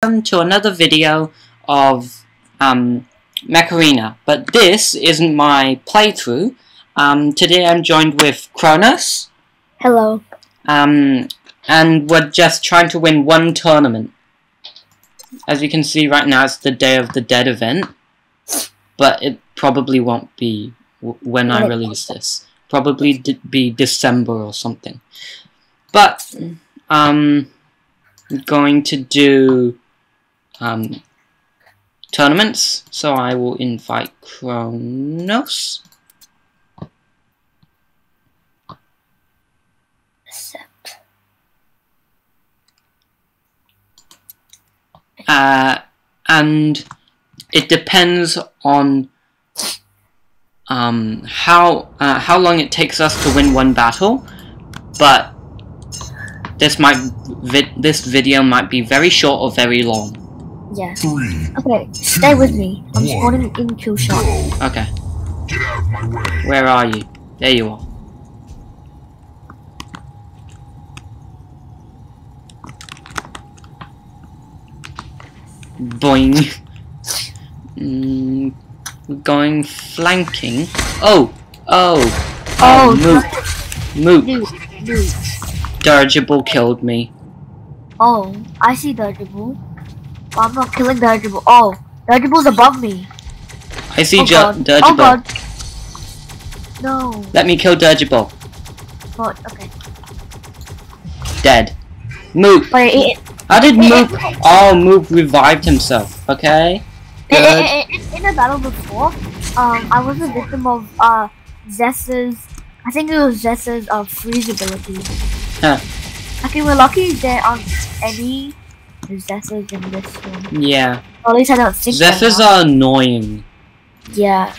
welcome to another video of um, Mech Arena. But this isn't my playthrough. Um, today I'm joined with Kronos, Hello. um, and we're just trying to win one tournament. As you can see right now, it's the Day of the Dead event, but it probably won't be w when I release this. Probably d be December or something. But um, I'm going to do um, tournaments, so I will invite Kronos. Accept. uh, and it depends on um, how uh, how long it takes us to win one battle. But this might vid this video might be very short or very long. Yeah. Three, Okay, stay with me. I'm One. spawning in kill shot. go. Okay, Get out of my way. where are you? There you are. Boing. Mm, going flanking. Oh, oh, Oh, moop, moop. Dude, dude. Dirigible killed me. Oh, I see dirigible. I'm not killing dirigible. Oh, dirigible's above me. I see oh, God. dirigible. Oh god. No. Let me kill dirigible. Oh, okay. Dead. Moop. Wait, it, How did Moop? Oh, Moop revived himself. Okay. in, Good. in, in, in a battle before, um, I was a victim of uh Zessa's. I think it was Zessa's uh, freeze ability. Huh. Okay, we're lucky there aren't any In this one. Yeah. Or at least I don't think. Zephyrs are. annoying. Yeah,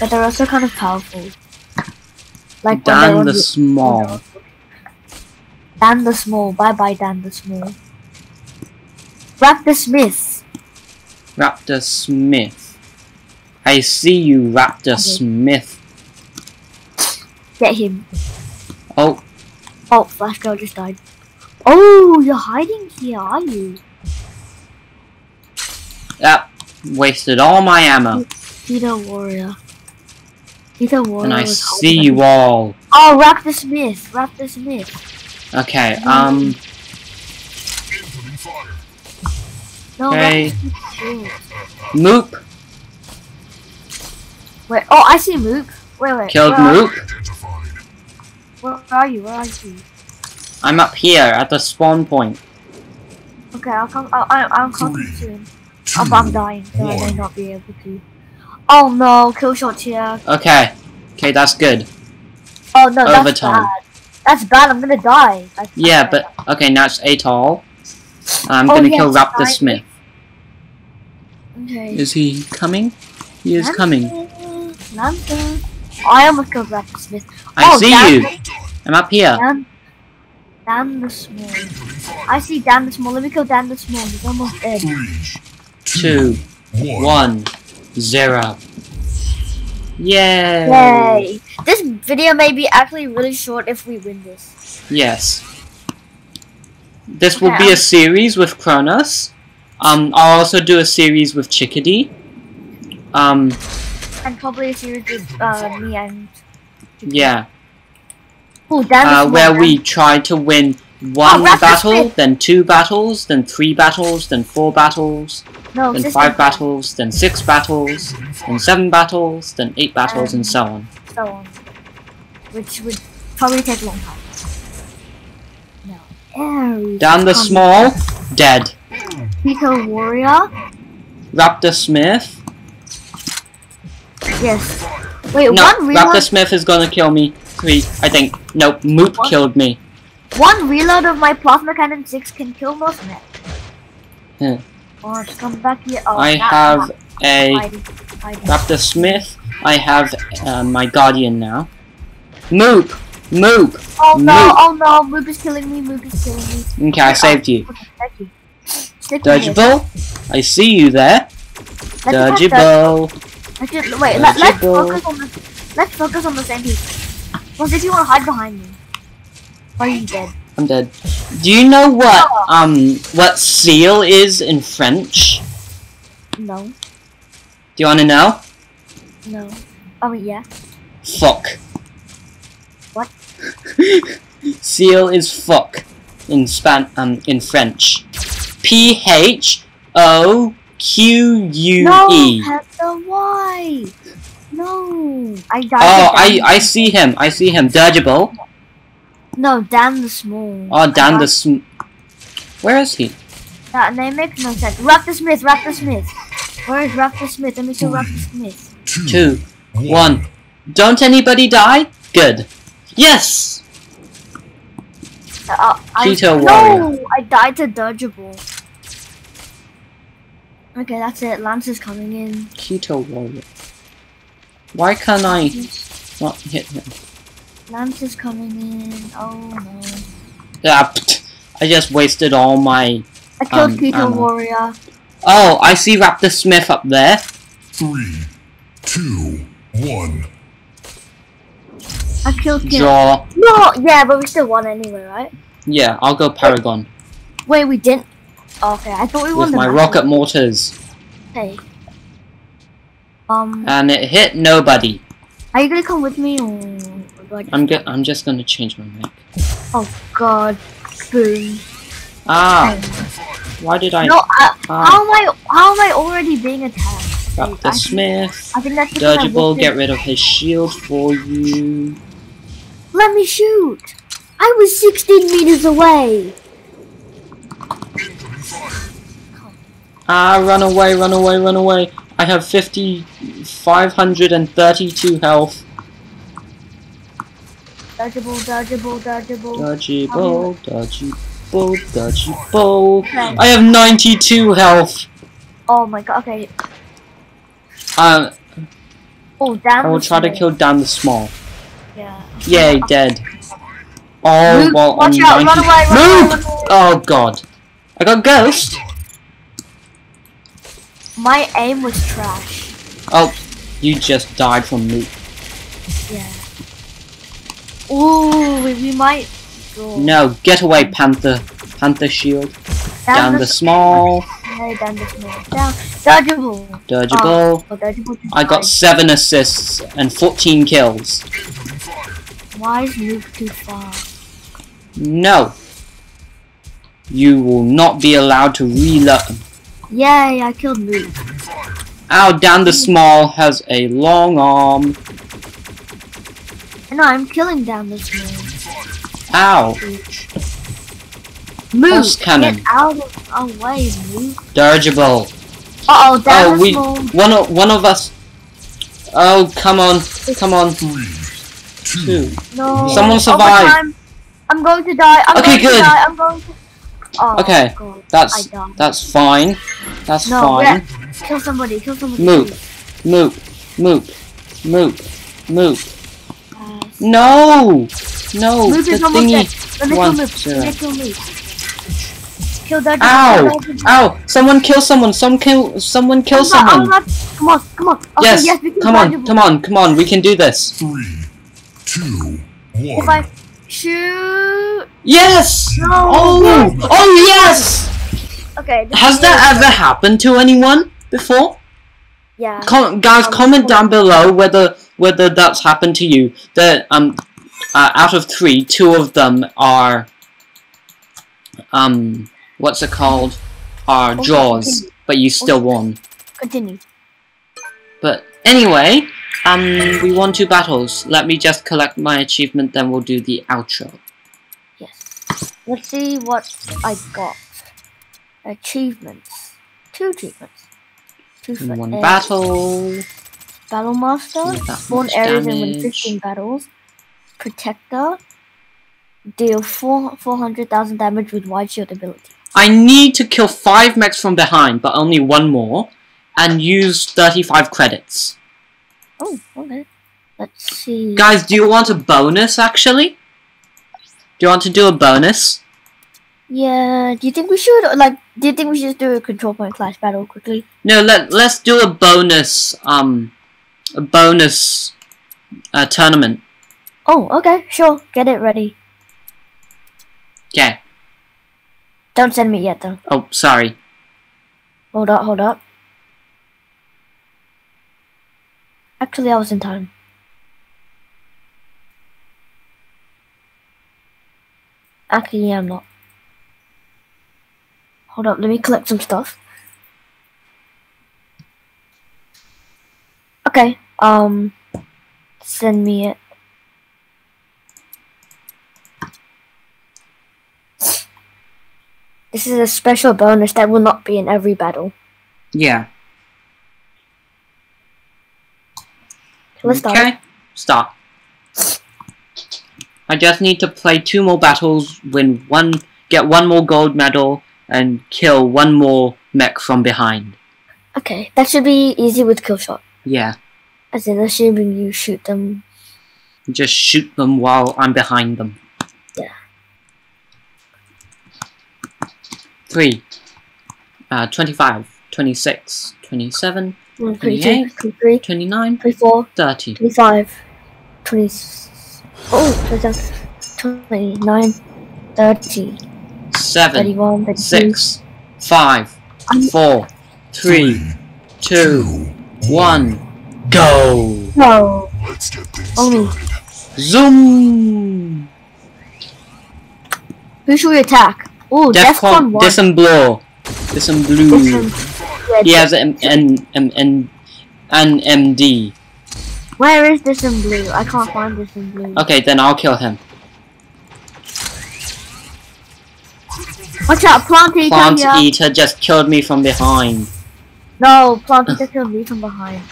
but they're also kind of powerful. Like Dan the- Small. Dan the Small. Bye bye, Dan the Small. Raptor Smith. Raptor Smith. I see you, Raptor Okay. Smith. Get him. Oh, Oh, Flash Girl just died. Oh, you're hiding here, are you? Yep. wasted all my ammo. Peter Warrior. Peter Warrior. And I see hiding. you all. Oh, Raptor Smith. Raptor Smith. Okay, um. No, Okay. Raptor Smith. Moop Wait, oh, I see Mook. Wait, wait. killed where Moop. Where are you? Where are you? I'm up here at the spawn point. Okay, I'll come. I'll, I'll, I'll come Three. soon. Two, I'm, I'm dying, so I may not be able to. Oh no, kill shot here. Okay, okay, that's good. Oh no, that's bad. That's bad. I'm gonna die. That's Yeah, bad. but okay, now it's Atoll. I'm Oh, gonna yes, kill Raptor I- Smith. okay. Is he coming? He is coming. Lantern. I almost killed Raptor Smith. I Oh, see damn you. I'm up here. Dan, Dan the Small. I see Dan the Small. Let me kill Dan the Small. He's almost dead. Three, Two, one. one, zero. Yay! Yay! This video may be actually really short if we win this. Yes. This will be I'm- a series with Kronos. Um, I'll also do a series with Chickadee. Um, And probably a series with uh, me and. yeah. Oh, the Uh, where we try to win one Raptor battle, then two battles, then three battles, then four battles, No, then five battles, then six battles, then seven battles, then eight battles, Um, and so on. so on. Which would probably take a long time. No. Ares. Down the small, dead. Peter Warrior. Raptor Smith. Yes. Wait, No, one. Raptor Smith is gonna kill me. Three, I think. Nope, Moop What? killed me. One reload of my plasma cannon six can kill most men. Hmm. Oh, come back here. Oh, I have not a hiding, hiding. Raptor Smith. I have uh, my Guardian now. Moop! Moop! Oh no! Moop. Oh no! Moop is killing me. Moop is killing me. Okay, I saved you. Okay, thank you. Stick. Dodgeable, I see you there. Let's Dodgeable. Let's just wait. Let, let's focus on the. Let's focus on the same. Well, if you want to hide behind me, are you dead? I'm dead. Do you know what um what seal is in French? No, Do you want to know? no. Oh yeah. Fuck. What? seal is fuck in span um in French. P H O Q U E. No, E. Panther, why? No, I died. Oh, I I see him. I see him. Dodgeable. No, Dan the Small. Oh, I down the died- sm. Where is he? That name makes no sense. Raptor Smith, Raptor Smith. Where is Raptor Smith? Let me kill Raptor Smith. Two. Two. One. Don't anybody die? Good. Yes. Uh, I, Keto no, I died to Dodgeable. Okay, that's it. Lance is coming in. Keto warrior. Why can't I not hit him? Lance is coming in. Oh no. Ah. I just wasted all my. I killed Um, Keto ammo. Warrior. Oh, I see Raptor Smith up there. Three, two, one. I killed him. Draw. No, yeah, but we still won anyway, right? Yeah, I'll go Paragon Wait, we didn't. Okay, I thought we won with the my battle. rocket mortars, Hey. Um, and it hit nobody. are you gonna come with me or I'm go- I'm just gonna change my mic. Oh God, boom. Ah, why did I? No, I, Ah. how am I? How am I already being attacked? Wait, Raptor I, Smith. I think that's Dodgeable, get rid of his shield for you. Let me shoot. I was 16 meters away. Ah, run away, run away, run away. I have 50, 532 health. Dodgeable, dodgeable, dodgeable. Dodgeable, dodgeable, dodgeable. Okay. I have 92 health. Oh my God. Okay. Uh, Oh, damn. I will try to kill down the small. Yeah. Yay, dead. Oh, Luke, well, watch I'm out, 90. run away, run Move! away, run away. Oh god. I got ghost. My aim was trash. Oh, you just died from me. Yeah. Ooh, we, might. Draw. No, get away, Panther. Panther shield. Down the small. Hey, down the small. Down. Dodgeable. Dodgeable. Oh, dodgeable. I got 7 assists and 14 kills. Why is Luke too far? No. You will not be allowed to reload. Yay, I killed fire. Ow, down the small has a long arm. No, I'm killing down the small. Ow. Move! Pulse cannon. Get out of our way, Luke. Dodgeable. Uh oh, down Oh, the we small. one of one of us. Oh, come on, come on. Two. No. Someone survive. Overtime. I'm going to die. I'm Okay, going good. To die. I'm going to. Oh, Okay, God. That's that's fine. That's No, fine. yeah. Kill somebody. Kill somebody. Move. please. Move, move, move, move. Uh, No, no. Move The is almost dead. thingy. Let me One, kill Move. zero. Let me kill Move. Kill that. Ow! Ow! Someone kill someone. Some kill. Someone kill someone. Come on, come on. Okay, Yes. yes, Come on. Come on. Come on. We can do this. Three. Two. If One. Shoot. Yes. No. Oh. yes. Oh yes. Okay. Has that ever happened to anyone before? Yeah. Com- guys, Um, comment down below whether whether that's happened to you. That um, uh, out of three, two of them are um, what's it called? Are Okay, draws, continue. but you still won. Continue. But anyway, um, we won two battles. Let me just collect my achievement, then we'll do the outro. Yes. Let's see what I got. Achievements. Two achievements. Two for one air- battle. Battle Master. Spawn areas and win 15 battles. Protector. Deal 4 400,000 damage with wide shield ability. I need to kill five mechs from behind, but only one more, and use 35 credits. Oh, okay. Let's see. Guys, do you want a bonus actually? Do you want to do a bonus? Yeah, do you think we should, like, do you think we should do a control point clash battle quickly? No, let let's do a bonus um a bonus uh, tournament. Oh, okay, sure. Get it ready. Okay. Don't send me yet though. Oh, sorry. Hold up, hold up. Actually, I was in time. Actually, yeah, I'm not. Hold up, let me collect some stuff. Okay, um, send me it. This is a special bonus that will not be in every battle. Yeah. Let's. Okay. Start. I just need to play two more battles, win one, get one more gold medal, and kill one more mech from behind. Okay, that should be easy with kill shot. Yeah. As in, assuming you shoot them. Just shoot them while I'm behind them. Yeah. Three. Uh, 25, 26, 27, One, three, two, three, three, 29, three, four, 30. 25, 20. Oh, 29, 30, 7, 31, 32. 6, 5, I'm- 4, 3, 2, 1, go! No. Let's get things Only. Oh. started. Zoom! Who should we attack? Oh, Defcon Defcon, 1. Dism Blue. Dism Blue. Defcon- yeah, He has an an an an an MD. Where is this in blue? I can't find this in blue. Okay, then I'll kill him. Watch out, Plant Eater Plant here. Eater just killed me from behind. No, Plant Eater killed me from behind.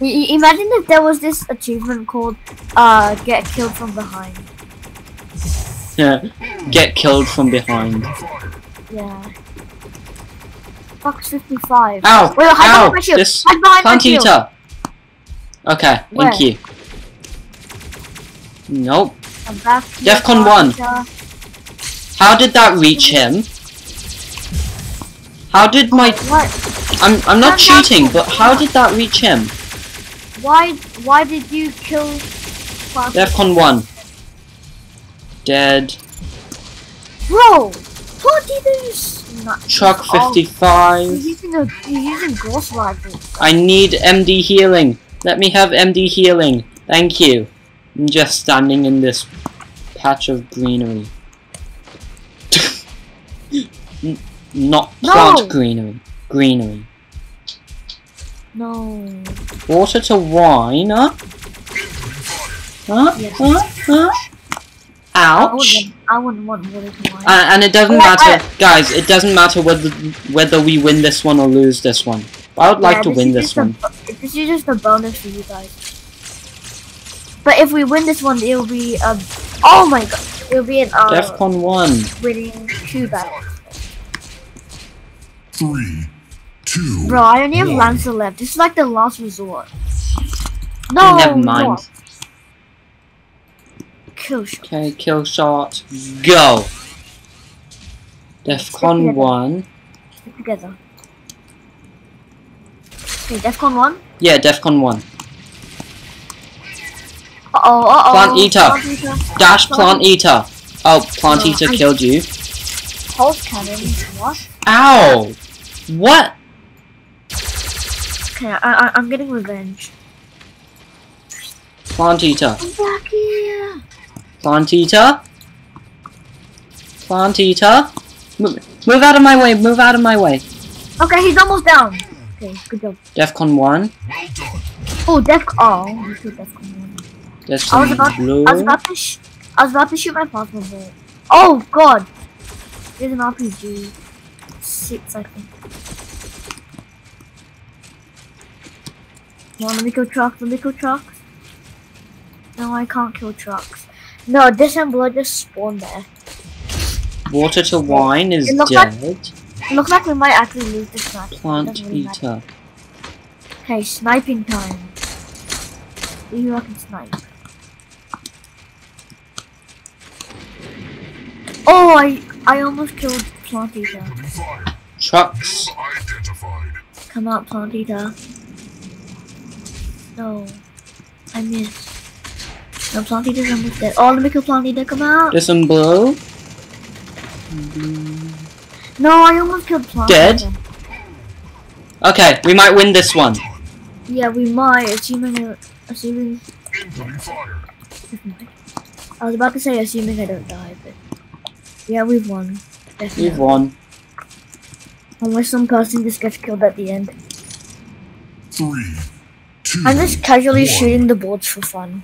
I- I- Imagine if there was this achievement called uh get killed from behind. Yeah, Get killed from behind. Yeah. Fox 55. Ow! Wait, hide ow! behind my shield. This Hide behind my Plant shield. Eater. Okay, Where? thank you. Nope. I'm back Defcon Plant 1. How did that reach him? How did my What? I'm I'm not down cheating, but how did that reach him? Why? Why did you kill? Defcon 1. Dead. Bro, Plant Eater's not. Truck Oh, You're 55. using a. You're using ghost. I need MD healing. Let me have MD healing. Thank you. I'm just standing in this patch of greenery. Not No! plant greenery. Greenery. No. Water to wine, huh? Huh? Yes. Huh? Huh? Ouch. Wouldn't. I wouldn't want water to wine. Uh, and it doesn't Oh, I- matter, guys. It doesn't matter whether whether we win this one or lose this one. I would like Yeah, to win this just a one. this is just a bonus for you guys. But if we win this one, it'll be um. Oh my god! It'll be an uh, Defcon one. winning two battles. Three, two, Bro, I only have one. Lancer left. This is like the last resort. No. Never mind. what? Kill shot. Okay, kill shot. Go. Defcon together. one. Stick together. Okay, Defcon one. Yeah, Defcon one. Uh oh. Uh oh. Plant eater. Plant eater. Dash plant eater. Oh, plant Oh, eater I- killed you. Pulse cannon. What? Ow! What? Okay, I, I I'm getting revenge. Plant eater. I'm back here. Plant eater. Plant eater. Move, move out of my way. Move out of my way. Okay, he's almost down. Okay, good job. Defcon one. Oh, Def. Oh, Defcon one. There's I was about. blue. I was about to. Sh- I was about to shoot my plasma bolt. Oh God! There's an RPG. Six, I think. Come on, let me kill trucks. Let me kill trucks. No, I can't kill trucks. No, this and blood just spawned there. Water to wine is It looks like- dead. It looks like we might actually lose this match. Plant doesn't really matter. eater. Okay, sniping time. You I can snipe. Oh, I I almost killed Plant Eater. Trucks. Come out, Plant Eater. No, I missed. No, Plant Eater's almost dead. Oh, let me kill Plant Eater. Come out. There's some blue. No, I almost killed Plant. Dead? Okay, we might win this one. Yeah, we might, assuming, I- assuming, Incoming fire. I was about to say assuming I don't die, but yeah, we've won. Definitely. We've won. Unless some person just gets killed at the end. Three. Two. I'm just casually one. shooting the boards for fun.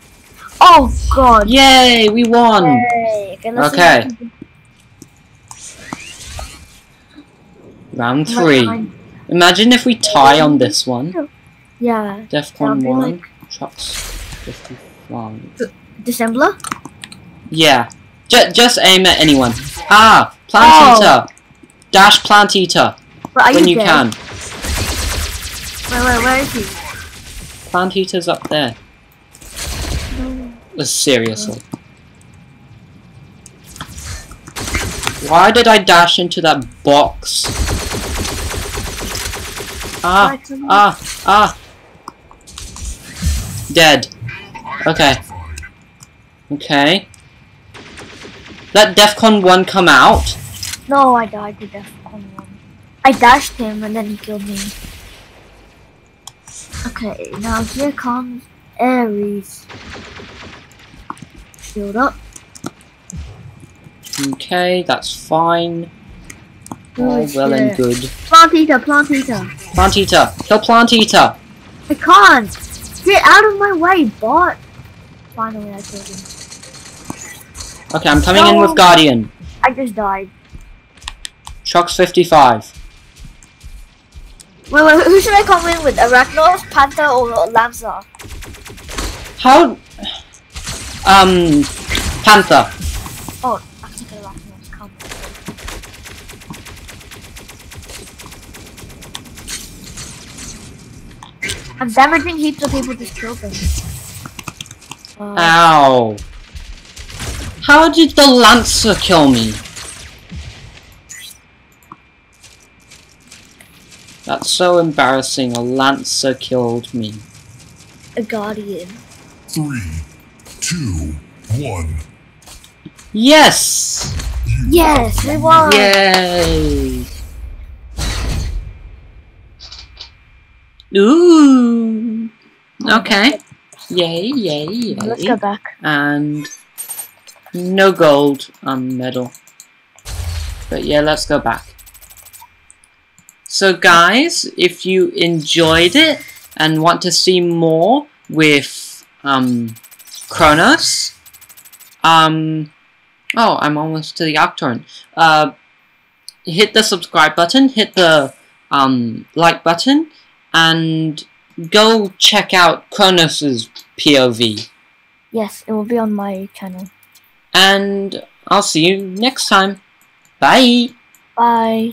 Oh god! Yay, we won! Yay. Okay, let's see Okay. what we can do. Round three. Imagine if we tie on this one. Yeah. Defcon 1, like- Chucks 55. Dissembler? Yeah. J just aim at anyone. Ah! Plant Oh. Eater! Dash Plant Eater when you you can. Wait, wait, where is he? Plant Eater's up there. Seriously. Why did I dash into that box? Ah! Ah! Ah! Dead. Okay. Okay. Let Defcon 1 come out. No, I died to Defcon 1. I dashed him and then he killed me. Okay, now here comes Ares. Shield up. Okay, that's fine. Oh, All well and good. Plant eater, plant eater. Plant Eater! Kill Plant Eater! I can't! Get out of my way, bot! Finally, I killed him. Okay, I'm coming in with Guardian. I just died. Trucks 55. Wait, wait, who should I come in with? Arachnos, Panther, or Lancer? How... Um... Panther. Oh, I think Arachnos, come. I'm damaging heaps of people just killed them. Uh, Ow. How did the Lancer kill me? That's so embarrassing. A Lancer killed me. a guardian. Three. Two. One. Yes! You Yes, we won! Yay! Ooh! Okay. Yay, yay, yay. Let's go back. And no gold um medal. But yeah, let's go back. So guys, if you enjoyed it and want to see more with um Kronos, um oh I'm almost to the Octorn. Uh hit the subscribe button, hit the um like button, and go check out Kronos's POV. Yes, it will be on my channel. And I'll see you next time. Bye! Bye.